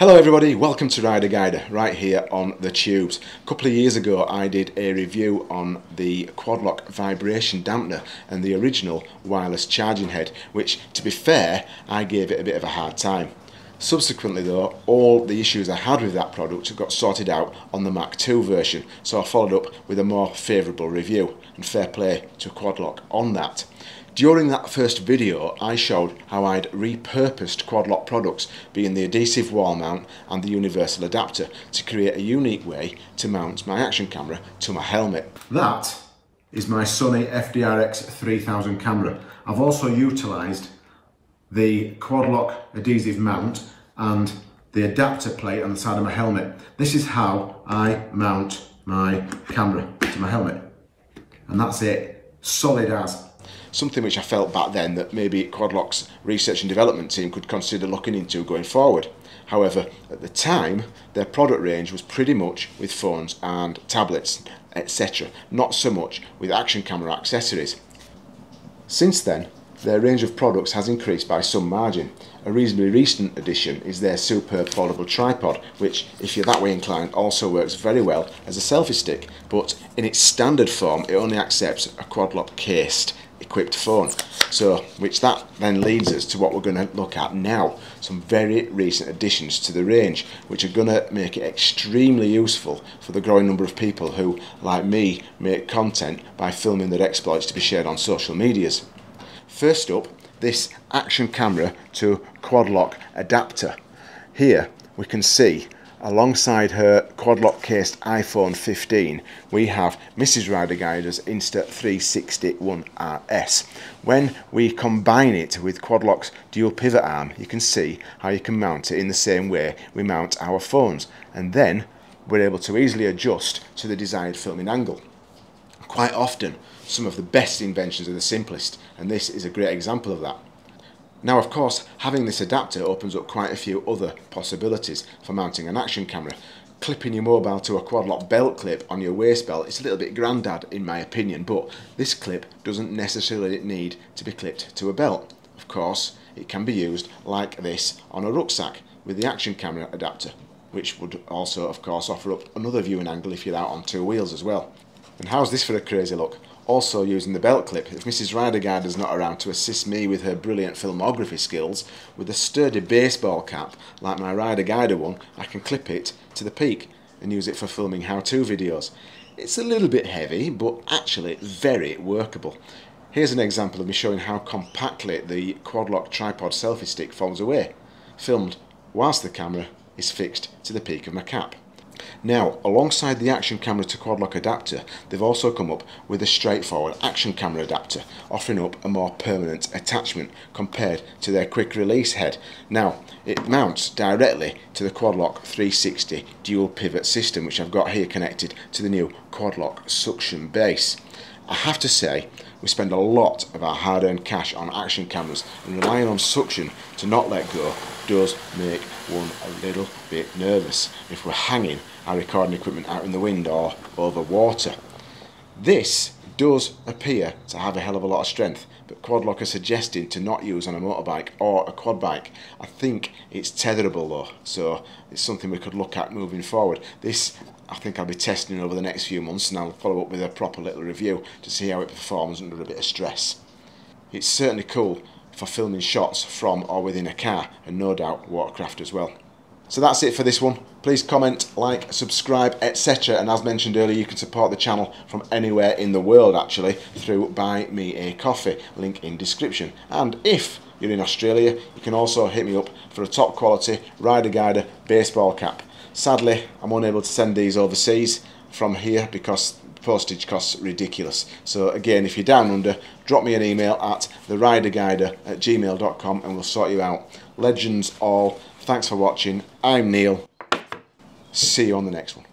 Hello everybody, welcome to Rider Guider right here on the tubes. A couple of years ago I did a review on the Quadlock vibration dampener and the original wireless charging head which to be fair I gave it a bit of a hard time. Subsequently though, all the issues I had with that product got sorted out on the Mac 2 version so I followed up with a more favourable review and fair play to Quadlock on that. During that first video I showed how I'd repurposed Quadlock products being the adhesive wall mount and the universal adapter to create a unique way to mount my action camera to my helmet. That is my Sony FDR-X3000 camera. I've also utilised the Quadlock adhesive mount and the adapter plate on the side of my helmet. This is how I mount my camera to my helmet. And that's it, solid as something which I felt back then that maybe Quadlock's research and development team could consider looking into going forward. However, at the time, their product range was pretty much with phones and tablets, etc., not so much with action camera accessories. Since then, their range of products has increased by some margin. A reasonably recent addition is their superb foldable tripod, which, if you're that way inclined, also works very well as a selfie stick, but in its standard form it only accepts a quadlock cased equipped phone. So, which that then leads us to what we're going to look at now. Some very recent additions to the range, which are going to make it extremely useful for the growing number of people who, like me, make content by filming their exploits to be shared on social medias. First up, this action camera to quad lock adapter. Here we can see alongside her quad-lock cased iPhone 15 we have Mrs Rider Guider's Insta360 One RS. When we combine it with quad-lock's dual pivot arm you can see how you can mount it in the same way we mount our phones and then we're able to easily adjust to the desired filming angle. Quite often some of the best inventions are the simplest and this is a great example of that. Now of course having this adapter opens up quite a few other possibilities for mounting an action camera. Clipping your mobile to a quad lock belt clip on your waist belt is a little bit grandad in my opinion but this clip doesn't necessarily need to be clipped to a belt. Of course it can be used like this on a rucksack with the action camera adapter which would also of course offer up another viewing angle if you're out on two wheels as well. And how's this for a crazy look? also using the belt clip. If Mrs. Rider Guider is not around to assist me with her brilliant filmography skills, with a sturdy baseball cap like my Rider Guider one, I can clip it to the peak and use it for filming how-to videos. It's a little bit heavy, but actually very workable. Here's an example of me showing how compactly the quad-lock tripod selfie stick folds away, filmed whilst the camera is fixed to the peak of my cap. Now, alongside the action camera to quad lock adapter, they've also come up with a straightforward action camera adapter, offering up a more permanent attachment compared to their quick release head. Now, it mounts directly to the quad lock 360 dual pivot system, which I've got here connected to the new quad lock suction base. I have to say, we spend a lot of our hard-earned cash on action cameras and relying on suction to not let go does make one a little bit nervous if we're hanging our recording equipment out in the wind or over water. This does appear to have a hell of a lot of strength, but Quadlock are suggesting to not use on a motorbike or a quad bike. I think it's tetherable though, so it's something we could look at moving forward. This I think I'll be testing over the next few months and I'll follow up with a proper little review to see how it performs under a bit of stress. It's certainly cool for filming shots from or within a car and no doubt watercraft as well. So that's it for this one. Please comment, like, subscribe, etc. And as mentioned earlier, you can support the channel from anywhere in the world actually through Buy Me a Coffee, link in description. And if you're in Australia, you can also hit me up for a top quality Rider Guider baseball cap. Sadly, I'm unable to send these overseas from here because postage costs ridiculous. So again, if you're down under, drop me an email at theriderguider at gmail.com and we'll sort you out. Legends all. Thanks for watching. I'm Neil. See you on the next one.